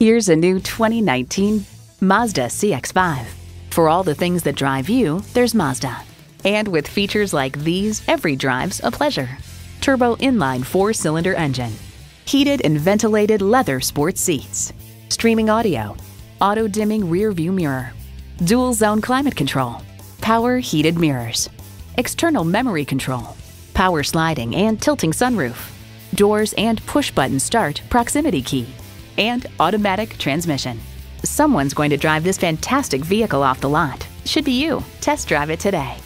Here's a new 2019 Mazda CX-5. For all the things that drive you, there's Mazda. And with features like these, every drive's a pleasure. Turbo inline four-cylinder engine, heated and ventilated leather sports seats, streaming audio, auto-dimming rear view mirror, dual zone climate control, power heated mirrors, external memory control, power sliding and tilting sunroof, doors and push button start proximity key, and automatic transmission. Someone's going to drive this fantastic vehicle off the lot. Should be you. Test drive it today.